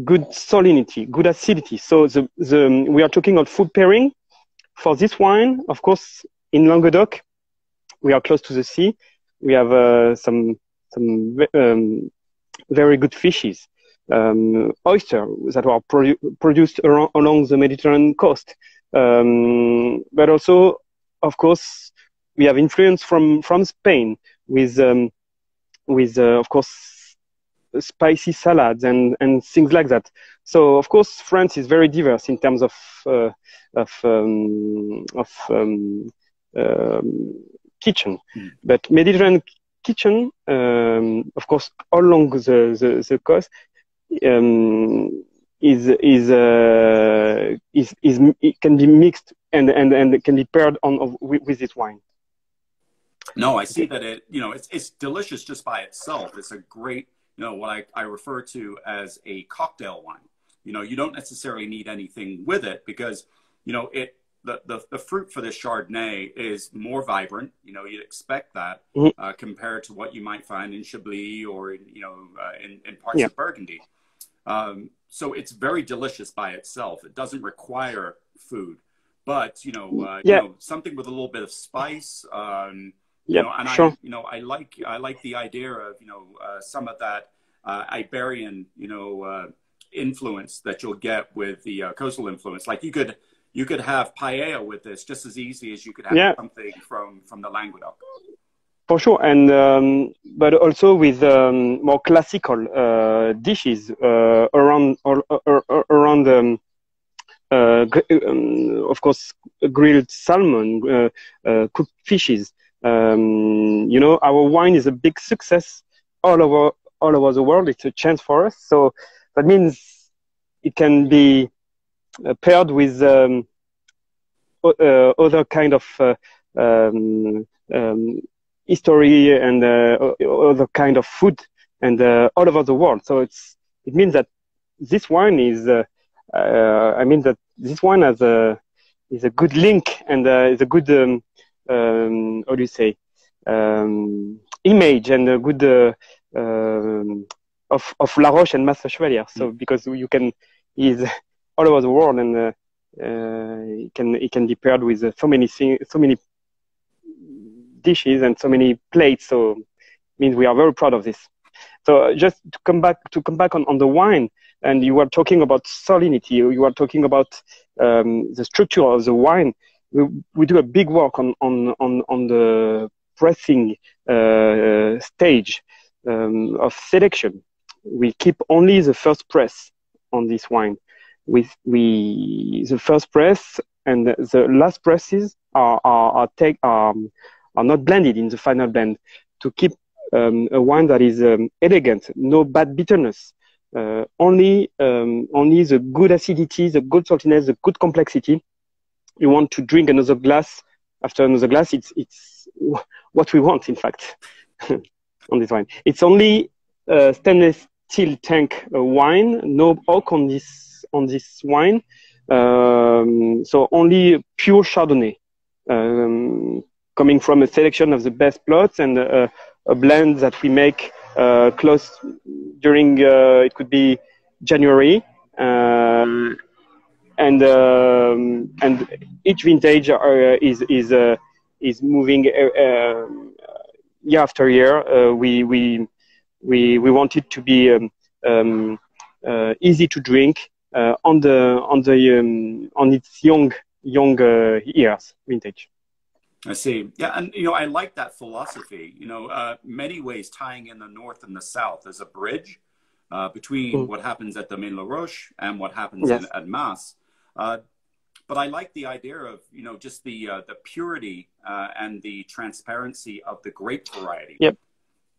B: good salinity, good acidity. So the, the we are talking about food pairing for this wine. Of course, in Languedoc, we are close to the sea. We have uh, some some um, very good fishes, um, oyster that are produ produced around, along the Mediterranean coast. Um, but also, of course, we have influence from from Spain with um, with uh, of course spicy salads and and things like that. So of course, France is very diverse in terms of uh, of um, of um, um, kitchen, mm. but Mediterranean kitchen, um, of course, all along the the, the coast. Um, is is uh, is is it can be mixed and and and can be paired on with, with this wine.
A: No, I see that it you know it's it's delicious just by itself. It's a great you know what I, I refer to as a cocktail wine. You know, you don't necessarily need anything with it because you know it the, the, the fruit for this Chardonnay is more vibrant. You know, you'd expect that mm-hmm. uh, compared to what you might find in Chablis or in, you know uh, in, in parts yeah. of Burgundy. Um, so it's very delicious by itself. It doesn't require food, but you know, uh, yeah. you know, something with a little bit of spice. Um, you know, and
B: sure.
A: I, you know, I like I like the idea of you know uh, some of that uh, Iberian, you know, uh, influence that you'll get with the uh, coastal influence. Like you could you could have paella with this just as easy as you could have yeah. something from from the Languedoc.
B: For sure, and um, but also with um, more classical uh, dishes uh, around or, or, or, around. Um, uh, um, of course, grilled salmon, uh, uh, cooked fishes. Um, you know, our wine is a big success all over all over the world. It's a chance for us. So that means it can be uh, paired with um, uh, other kind of uh, um, um, history and uh, other kind of food and all over the world. So it's it means that this wine is. I mean that this wine has a is a good link and is a good um, how do you say um, image and a good uh, um, of of Laroche and Mas Chevalière. So mm. because you can is [LAUGHS] all over the world and uh, uh, it can it can be paired with uh, so many things, so many dishes and so many plates. So means we are very proud of this. So uh, just to come back to come back on, on the wine, and you were talking about salinity. You were talking about um, the structure of the wine. We, do a big work on on on, on the pressing uh, stage um, of selection. We keep only the first press on this wine. We, we the first press and the last presses are are are, take, um, are not blended in the final blend to keep um, a wine that is um, elegant, no bad bitterness, uh, only um, only the good acidity, the good saltiness, the good complexity. You want to drink another glass after another glass. It's it's what we want, in fact, [LAUGHS] on this wine. It's only stainless steel tank uh, wine, no oak on this on this wine. Um, so only pure Chardonnay, um, coming from a selection of the best plots and a blend that we make uh, close during uh, it could be January. And um, and each vintage uh, is is is moving year after year. we we we we want it to be um, um, uh, easy to drink uh, on the on the um, on its young young uh, years vintage.
A: I see. Yeah, and you know, I like that philosophy. You know, uh, many ways tying in the north and the south as a bridge uh, between mm. what happens at Domaine Laroche and what happens yes. in, at Mas. Uh, but I like the idea of you know just the uh, the purity uh, and the transparency of the grape variety.
B: Yep.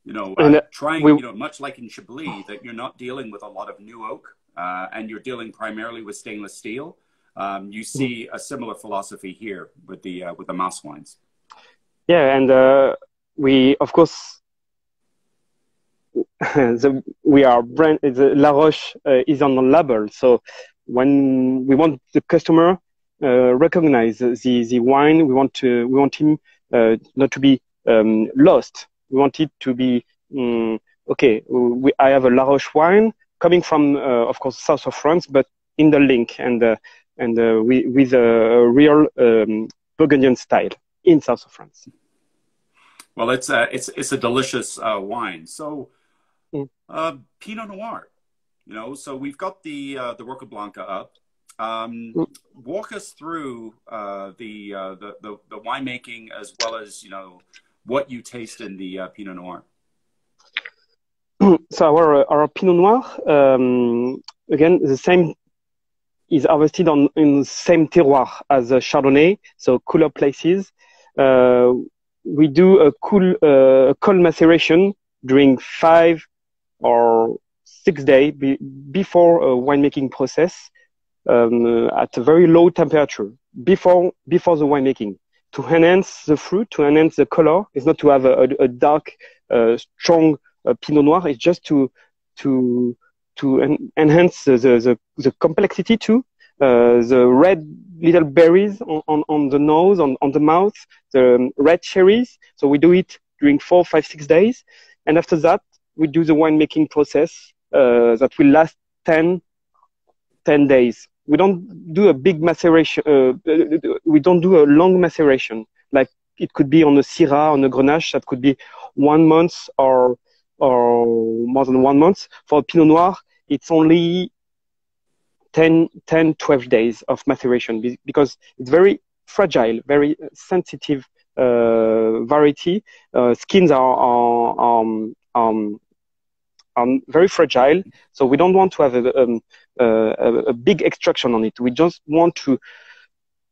A: You know, uh, uh, trying, we, you know, much like in Chablis, that you're not dealing with a lot of new oak uh, and you're dealing primarily with stainless steel. Um, you see a similar philosophy here with the uh, with the Mas wines.
B: Yeah, and uh, we, of course, [LAUGHS] the, we are brand. The Laroche uh, is on the label, so when we want the customer recognize the the wine, we want to we want him not to be um, lost we want it to be um, okay. We, I have a Laroche wine coming from, uh, of course, south of France, but in the link and uh, and uh, we, with a real um, Burgundian style in south of France.
A: Well, it's a it's it's a delicious uh, wine. So, mm. uh, Pinot Noir, you know. So we've got the uh, the Roca Blanca up. Um, mm. Walk us through uh, the, uh, the the the winemaking as well as you know what you taste in the uh, Pinot Noir. [CLEARS THROAT]
B: So our our Pinot Noir, um, again, the same is harvested on in the same terroir as a Chardonnay, so cooler places. Uh, we do a cool uh, cold maceration during five or six days be, before a winemaking process um, at a very low temperature before before the winemaking to enhance the fruit, to enhance the color. It's not to have a, a, a dark, uh, strong uh, Pinot Noir. It's just to to to en- enhance the, the, the complexity too. Uh, the red little berries on, on, on, the nose, on, on the mouth, the um, red cherries. So we do it during four, five, six days. And after that, we do the winemaking process uh, that will last 10, 10 days we don't do a big maceration. Uh, we don't do a long maceration. Like it could be on a Syrah, on a Grenache, that could be one month or or more than one month. For Pinot Noir, it's only 10, 10, 12 days of maceration because it's very fragile, very sensitive uh, variety. Uh, skins are, are, um, um, are very fragile, so we don't want to have a, um, a, a, big extraction on it. We just want to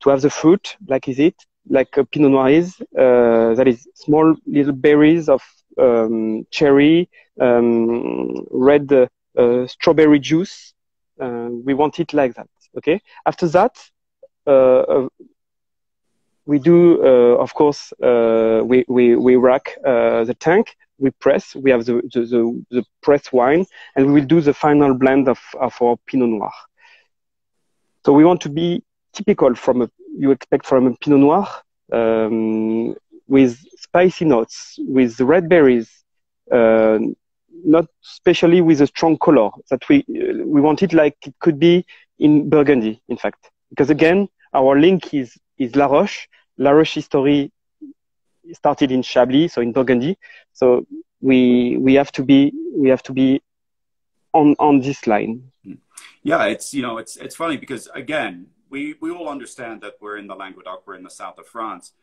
B: to have the fruit, like is it, like a Pinot Noir is, uh, that is small little berries of um, cherry, um, red uh, strawberry juice. Uh, we want it like that. Okay. After that, uh, we do, of course, we, we, we rack the tank we press, we have the, the, the, the, press wine, and we will do the final blend of, of our Pinot Noir. So we want to be typical from a, you expect from a Pinot Noir, um, with spicy notes, with red berries, uh, not especially with a strong color that we uh, we want it like it could be in Burgundy, in fact, because again our link is is Laroche. Laroche history started in Chablis, so in Burgundy. So we we have to be we have to be on on this line.
A: Yeah, it's you know it's it's funny because again we we all understand that we're in the Languedoc, we're in the south of France.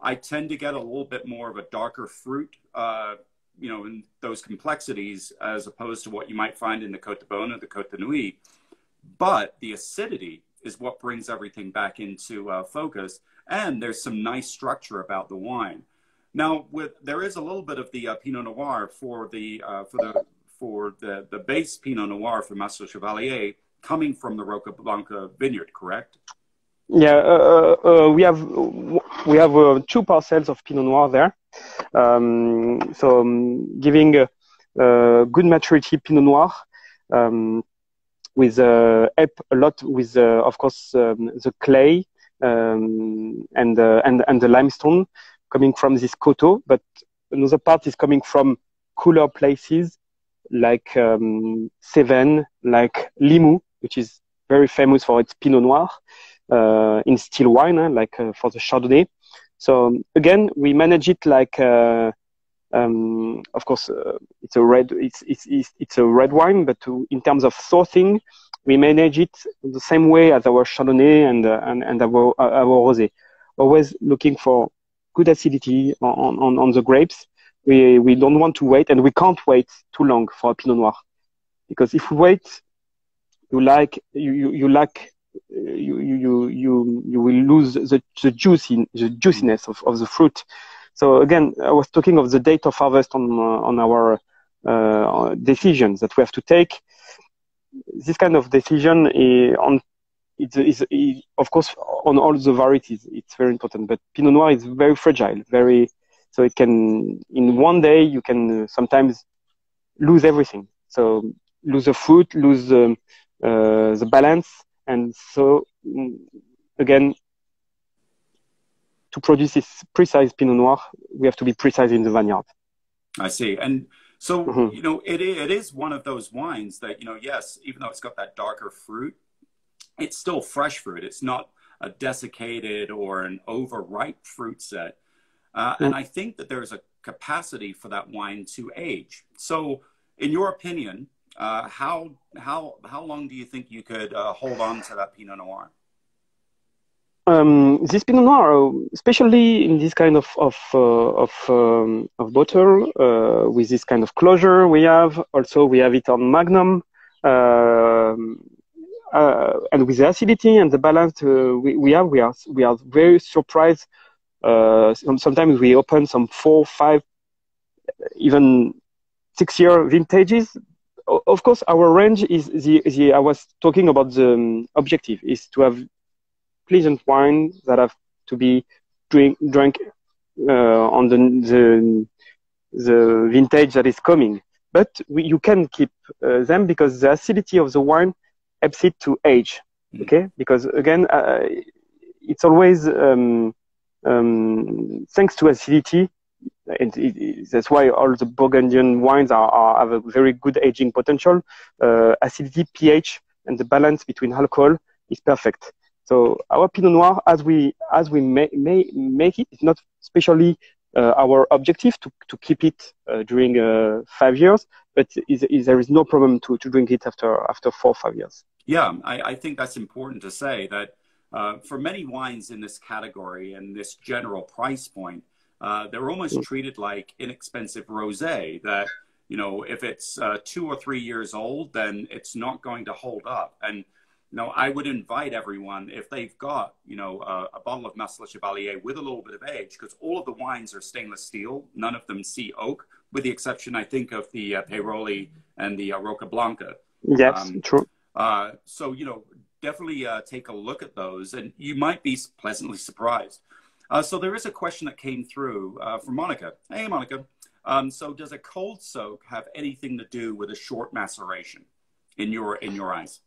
A: I tend to get a little bit more of a darker fruit. Uh, you know, in those complexities as opposed to what you might find in the Cote d'Or the Cote de Nuits. But the acidity is what brings everything back into uh, focus. And there's some nice structure about the wine. Now, with there is a little bit of the uh, Pinot Noir for the uh, for the for the the base Pinot Noir for Mas La Chevalière coming from the Roca Blanca vineyard, correct?
B: Yeah, uh, uh, uh, we have we have two parcels of Pinot Noir there. Um, so um, giving a, a, good maturity Pinot Noir um, with uh, help a lot with uh, of course um, the clay um, and uh, and and the limestone coming from this coteau, but another part is coming from cooler places like um, Cévennes, like Limoux, which is very famous for its Pinot Noir uh, in still wine, uh, like uh, for the Chardonnay. So again, we manage it like, uh, um, of course, uh, it's a red, it's, it's, it's, it's, a red wine, but to, in terms of sourcing, we manage it the same way as our Chardonnay and, uh, and, and our, uh, our Rosé. Always looking for good acidity on, on, on the grapes. We, we don't want to wait and we can't wait too long for a Pinot Noir. Because if we wait, you like, you, you, you lack you you you you will lose the the juicy the juiciness of, of the fruit. So again, I was talking of the date of harvest on uh, on our uh, decisions that we have to take. This kind of decision is on it's, is, of course on all the varieties. It's very important, but Pinot Noir is very fragile, very so it can in one day you can sometimes lose everything. So lose the fruit, lose um, uh, the balance, and so, mm, again, to produce this precise Pinot Noir, we have to be precise in the vineyard.
A: I see. And so, mm-hmm. you know, it, it is one of those wines that, you know, yes, even though it's got that darker fruit, it's still fresh fruit. It's not a desiccated or an overripe fruit set. Uh, mm-hmm. And I think that there's a capacity for that wine to age. So, in your opinion, uh, how how how long do you think you could uh, hold on to that Pinot Noir?
B: Um, this Pinot Noir, especially in this kind of of uh, of, um, of bottle uh, with this kind of closure, we have also we have it on Magnum, um, uh, and with the acidity and the balance uh, we, we have, we are we are very surprised. sometimes we open some four, five, even six year vintages of course, our range is the, the I was talking about the um, objective is to have pleasant wine that have to be drink drank uh, on the, the the vintage that is coming. But we, you can keep uh, them because the acidity of the wine helps it to age. Mm. Okay, because again, uh, it's always um, um, thanks to acidity and it, it, that's why all the Burgundian wines are, are have a very good aging potential. Uh, acidity, pH, and the balance between alcohol is perfect. So our Pinot Noir, as we as we may, may make it, it's not especially uh, our objective to, to keep it uh, during uh, five years, but is, is, there is no problem to, to drink it after after four or five years.
A: Yeah, I, I think that's important to say that uh, for many wines in this category and this general price point, uh, they're almost mm. treated like inexpensive rosé that you know if it's uh, two or three years old then it's not going to hold up and know i would invite everyone if they've got you know a, a bottle of Mas Chevalière with a little bit of age because all of the wines are stainless steel none of them see oak with the exception i think of the uh, Peyroli and the uh, roca blanca
B: yes um, true
A: uh, so you know definitely uh, take a look at those and you might be pleasantly surprised uh, so there is a question that came through uh, from Monica. Hey, Monica. Um, so does a cold soak have anything to do with a short maceration in your in your eyes?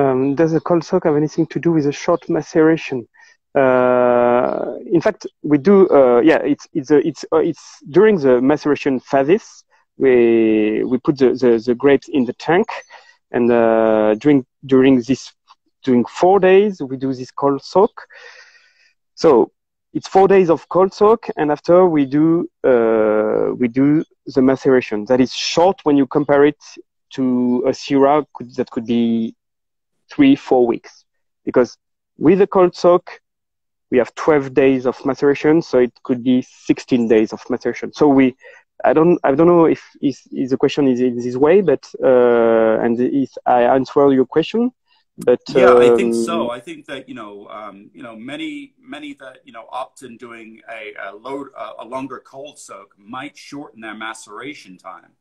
B: Um, does a cold soak have anything to do with a short maceration? Uh, in fact, we do. Uh, yeah, it's it's a, it's uh, it's during the maceration phases. We we put the, the, the grapes in the tank, and uh, during during this during four days we do this cold soak. So it's four days of cold soak, and after we do uh, we do the maceration. That is short when you compare it to a Syrah that could be three four weeks, because with the cold soak we have 12 days of maceration, so it could be 16 days of maceration. So we I don't I don't know if, if, if the question is in this way, but uh, and if I answer your question, but
A: yeah, um, I think so. Um, I think that you know, um, you know, many many that you know opt in doing a a, load, a longer cold soak might shorten their maceration time.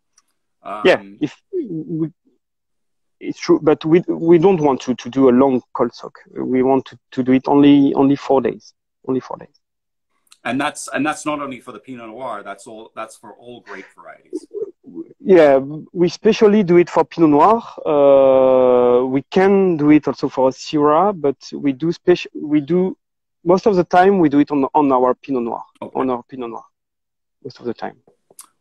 B: Um, yeah, if we, it's true, but we we don't want to, to do a long cold soak. We want to, to do it only only four days, only four days.
A: And that's and that's not only for the Pinot Noir. That's all. That's for all grape varieties
B: yeah, we especially do it for Pinot Noir. Uh, we can do it also for Syrah, but we do special. We do most of the time we do it on on our Pinot Noir, okay. on our Pinot Noir, most of the time.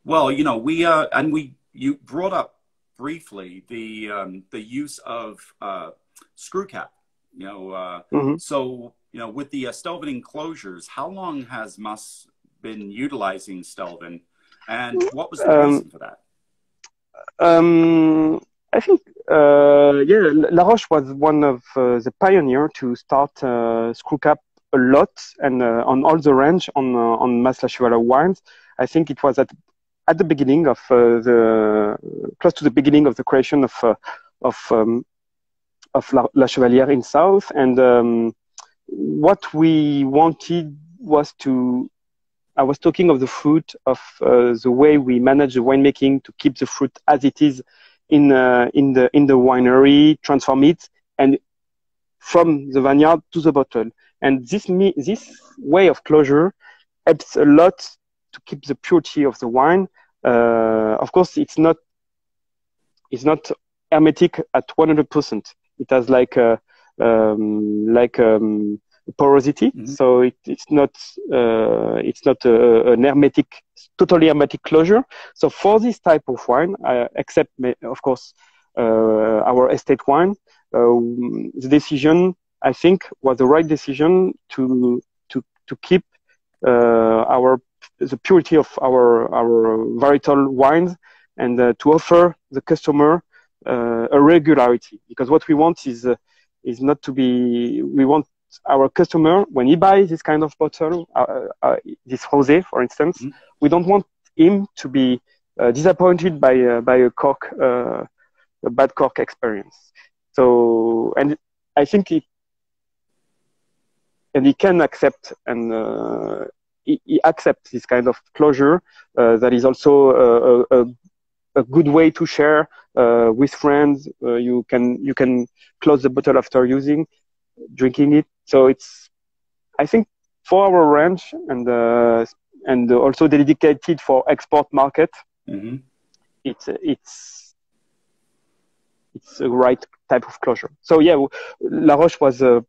A: Well, you know, we uh, and we you brought up briefly the um, the use of uh, screw cap. You know, uh, mm-hmm. so you know, with the uh, Stelvin enclosures, how long has Mas been utilizing Stelvin, and what was the um, reason for that?
B: Um, I think, uh, yeah, Laroche was one of uh, the pioneer to start uh, screw cap a lot and uh, on all the range on uh, on Mas La wines. I think it was at at the beginning of uh, the close to the beginning of the creation of of um, of La, La, Chevalière in South, and um, what we wanted was to I was talking of the fruit, of uh, the way we manage the winemaking to keep the fruit as it is in uh, in the in the winery, transform it, and from the vineyard to the bottle. And this me, this way of closure helps a lot to keep the purity of the wine. Uh, of course, it's not it's not hermetic at 100%. It has like a um, like um, porosity. Mm-hmm. So it, it's not uh, it's not a, an hermetic, totally hermetic closure. So for this type of wine, uh, except of course uh, our estate wine, uh, the decision I think was the right decision to to to keep uh, our the purity of our our varietal wines and uh, to offer the customer a regularity because what we want is is not to be we want our customer, when he buys this kind of bottle, uh, uh, this rosé, for instance, mm. we don't want him to be uh, disappointed by uh, by a cork, uh, a bad cork experience. So, and I think it and he can accept and uh, he, he, accepts this kind of closure. Uh, that is also uh, a, a, a, good way to share uh, with friends. you can you can close the bottle after using, drinking it so it's, I think, for our range and uh, and also dedicated for export market. Mm-hmm. It's it's it's a right type of closure. So yeah, Laroche was a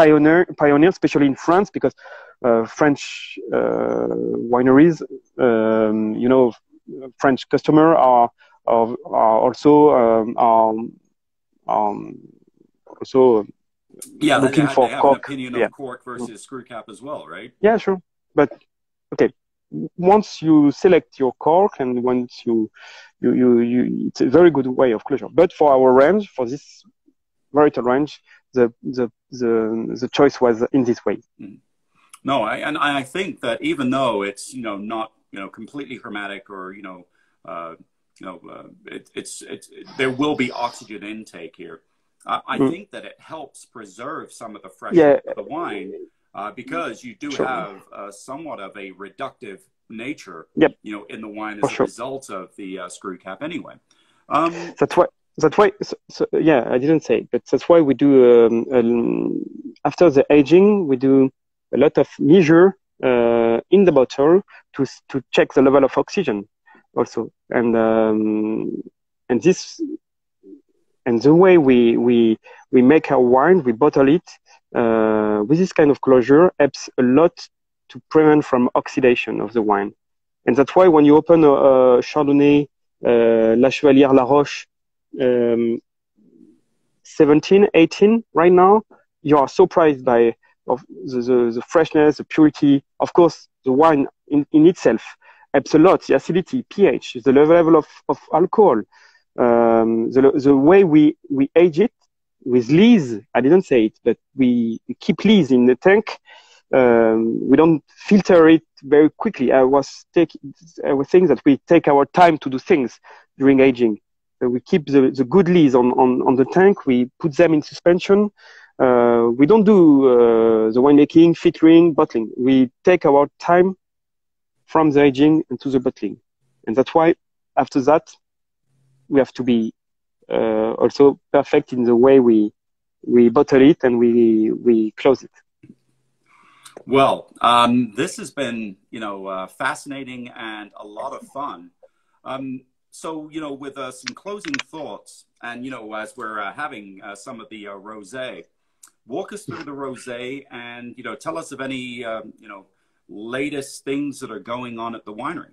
B: pioneer, pioneer, especially in France, because uh, French uh, wineries, um, you know, French customer are are, are also um, are, um, also
A: yeah, looking they, for they cork. An opinion yeah. of cork versus screw cap as well, right?
B: Yeah, sure. But okay, once you select your cork and once you, you, you, you, it's a very good way of closure. But for our range, for this varietal range, the, the, the, the choice was in this way. Mm.
A: No, I, and I think that even though it's, you know, not, you know, completely hermetic or, you know, uh, you know, uh, it, it's, it's, it, there will be oxygen intake here. Uh, I mm. think that it helps preserve some of the freshness yeah. of the wine uh, because you do sure. have uh, somewhat of a reductive nature,
B: yep.
A: you know, in the wine as For a sure. result of the uh, screw cap anyway. Um,
B: that's why. That's why. So, so, yeah, I didn't say, it, but that's why we do um, um, after the aging, we do a lot of measure uh, in the bottle to to check the level of oxygen also, and um, and this and the way we we we make our wine, we bottle it uh, with this kind of closure helps a lot to prevent from oxidation of the wine. And that's why when you open a, a Chardonnay, uh, La Chevalière Laroche, um, 17, 18 right now, you are surprised by of the, the, the, freshness, the purity. Of course, the wine in, in itself helps a lot. The acidity, pH, the level of, of alcohol, um, the, the way we, we age it with lees, I didn't say it, but we keep lees in the tank. Um, we don't filter it very quickly. I was taking, I was saying that we take our time to do things during aging. Uh, we keep the, the good lees on, on, on the tank. We put them in suspension. Uh, we don't do uh, the winemaking, filtering, bottling. We take our time from the aging into the bottling. And that's why after that, we have to be uh, also perfect in the way we we bottle it and we we close it.
A: Well, um, this has been you know uh, fascinating and a lot of fun. Um, so you know, with uh, some closing thoughts, and you know, as we're uh, having uh, some of the uh, rosé, walk us through the rosé, and you know, tell us of any um, you know latest things that are going on at the winery.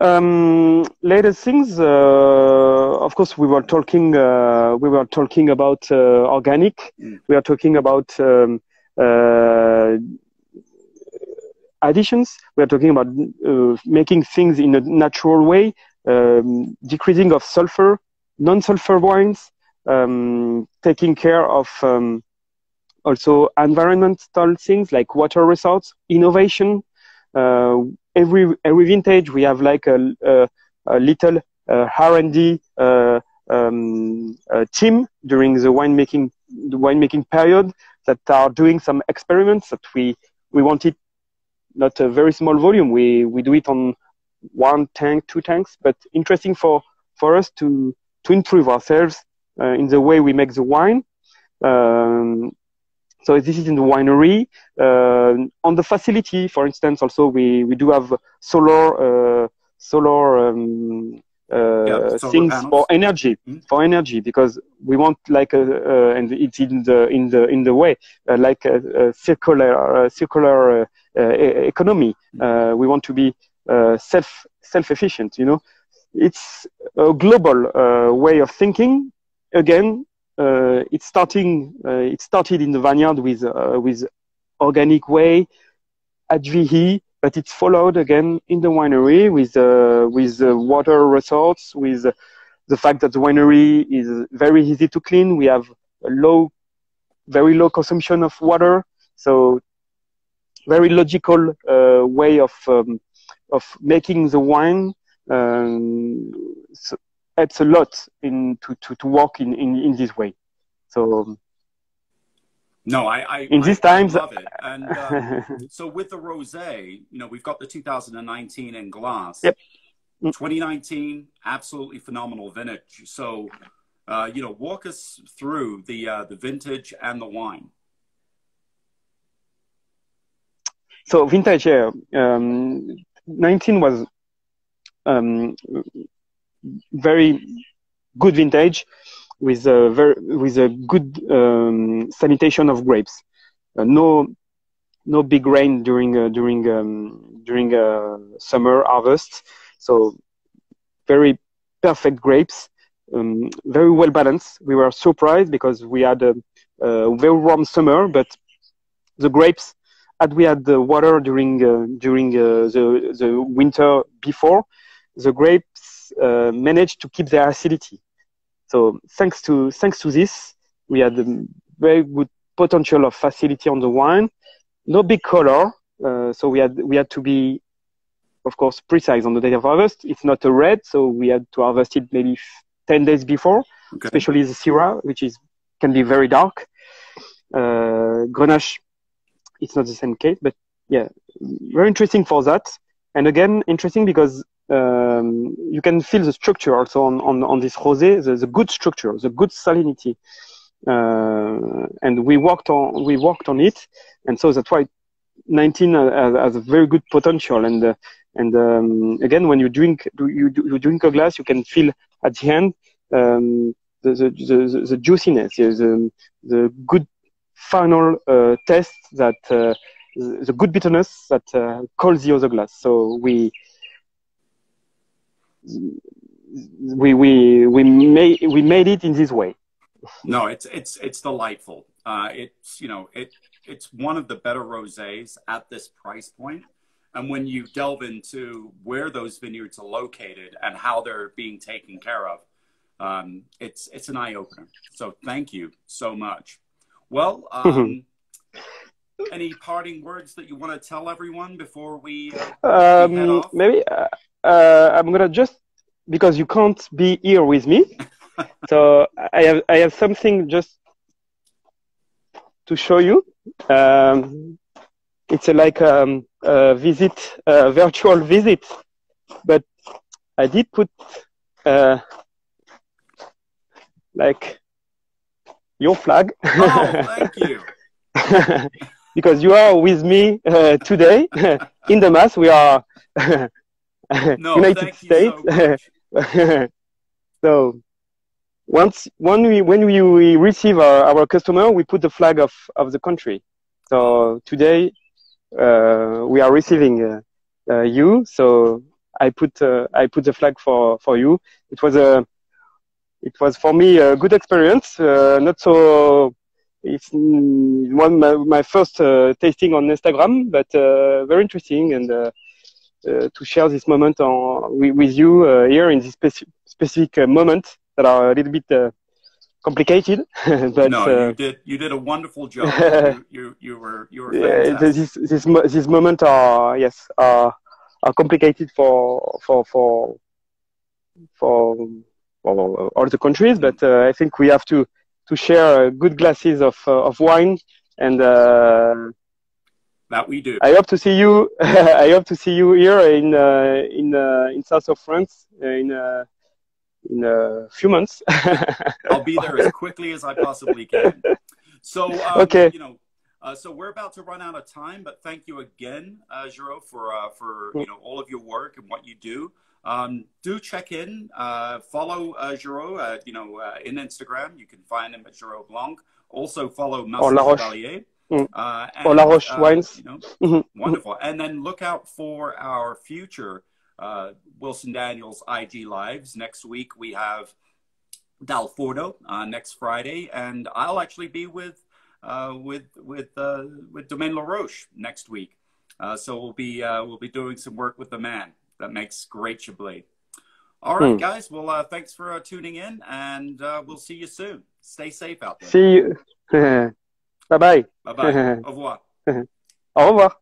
B: Um, latest things, uh, of course, we were talking. Uh, we were talking about uh, organic. Mm. We are talking about um, uh, additions. We are talking about uh, making things in a natural way, um, decreasing of sulfur, non-sulfur wines, um, taking care of um, also environmental things like water resource, innovation. Uh, every every vintage we have like a, a, a little uh, R&D uh, um, uh, team during the winemaking the winemaking period that are doing some experiments that we we wanted not a very small volume. We we do it on one tank, two tanks, but interesting for for us to to improve ourselves uh, in the way we make the wine. Um, so this is in the winery. Uh, on the facility, for instance, also we, we do have solar uh, solar um, uh, yeah, things for energy mm-hmm. for energy because we want like a, uh, and it's in the in the in the way uh, like a, a circular circular economy. Mm-hmm. we want to be self self efficient. You know, it's a global way of thinking. Again, uh, it's starting. Uh, it started in the vineyard with uh, with organic way, HVE, but it's followed again in the winery with with water resorts, with the fact that the winery is very easy to clean. We have a low, very low consumption of water, so very logical uh, way of um, of making the wine. Um, so helps a lot in to, to, to work in, in, in this way. So
A: no, I, I
B: in these times
A: I love it. And [LAUGHS] um, so with the rosé, you know, we've got the 2019 in glass.
B: Yep.
A: 2019, absolutely phenomenal vintage. So, uh, you know, walk us through the uh, the vintage and the wine.
B: So vintage, yeah. Um, 19 was um, very good vintage with a very with a good um, sanitation of grapes. Uh, no no big rain during uh, during um, during uh, summer harvest. So very perfect grapes, um, very well balanced. We were surprised because we had a, a, very warm summer, but the grapes had we had the water during uh, during uh, the the winter before, the grapes uh, managed to keep their acidity. So thanks to thanks to this, we had a very good potential of facility on the wine. No big color, uh, so we had we had to be, of course, precise on the date of harvest. It's not a red, so we had to harvest it maybe ten days before, okay. especially the Syrah, which is can be very dark. Uh, Grenache, it's not the same case, but yeah, very interesting for that. And again, interesting because um, you can feel the structure also on, on, on this rosé, the, the good structure, the good salinity. Uh, and we worked on we worked on it, and so that's why 19 has, has a very good potential. And uh, and um, again, when you drink you, you drink a glass, you can feel at the end um, the, the, the, the juiciness, the, the good final uh, taste that uh, the good bitterness that uh, calls the other glass. So we we we we made we made it in this way.
A: No, it's it's it's delightful. Uh, it's you know it it's one of the better rosés at this price point. And when you delve into where those vineyards are located and how they're being taken care of, um, it's it's an eye opener. So thank you so much. Well, [LAUGHS] um, any parting words that you want to tell everyone before we, uh, um?
B: Maybe uh, uh, I'm gonna just because you can't be here with me, [LAUGHS] so I have I have something just to show you. Um, it's a, like um, a visit, a virtual visit, but I did put uh, like your flag.
A: Oh, thank you. [LAUGHS]
B: because you are with me uh, today [LAUGHS] in the mass. We are [LAUGHS]
A: no,
B: United States. So, [LAUGHS] so, once when we when we, we receive our, our customer, we put the flag of of the country. So today uh, we are receiving uh, uh you. So I put uh, I put the flag for for you. It was a it was for me a good experience. Uh, not so. It's one my, my first uh, tasting on Instagram, but uh, very interesting and uh, to share this moment on, with, with you uh, here in this speci specific moment that are a little bit complicated. [LAUGHS]
A: but no, you did you did a wonderful job. you, [LAUGHS] you, you were you were fantastic.
B: Yeah, this this this moment are yes are are complicated for for for for well, all the countries, but uh, I think we have to to share good glasses of uh, of wine and. Uh,
A: that we do.
B: I hope to see you. [LAUGHS] I hope to see you here in in in south of France in in a few months. [LAUGHS]
A: I'll be there as quickly as I possibly can. So, um, okay. you know, uh, so we're about to run out of time, but thank you again, uh, Geràud, for uh, for you know all of your work and what you do. Um, do check in, uh, follow uh, uh, you know, uh, in Instagram. You can find him at Geràud Blanc. Also follow Mas La Chevalière.
B: Mm. Uh, and, or Laroche uh, Wines.
A: You know, [LAUGHS] mm-hmm. Wonderful. And then look out for our future uh, Wilson Daniels IG Lives. Next week we have Dal Forno uh, next Friday, and I'll actually be with uh, with with uh, with Domaine Laroche next week. Uh, so we'll be uh, we'll be doing some work with the man that makes great Chablis. All right, hmm. guys. Well, uh, thanks for uh, tuning in, and uh, we'll see you soon. Stay safe out there.
B: See you. [LAUGHS] bye bye.
A: Bye bye. Au revoir. [LAUGHS]
B: Au revoir.